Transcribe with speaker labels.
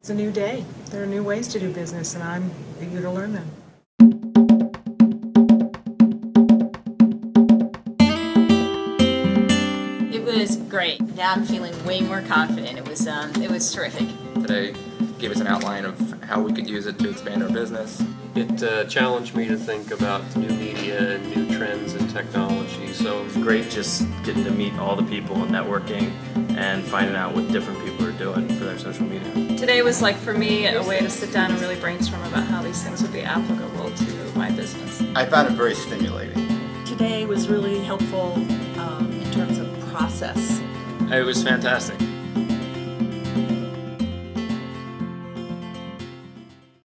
Speaker 1: It's a new day. There are new ways to do business, and I'm eager to learn them.
Speaker 2: It was great. Now I'm feeling way more confident. It was um, it was terrific.
Speaker 3: Today gave us an outline of how we could use it to expand our business.
Speaker 4: It uh, challenged me to think about new media and new trends and technology. So
Speaker 5: It was great just getting to meet all the people and networking and finding out what different people are doing for their social media.
Speaker 6: Today was like for me a way to sit down and really brainstorm about how these things would be applicable to my business.
Speaker 7: I found it very stimulating.
Speaker 8: Today was really helpful um, in terms of process.
Speaker 5: It was fantastic.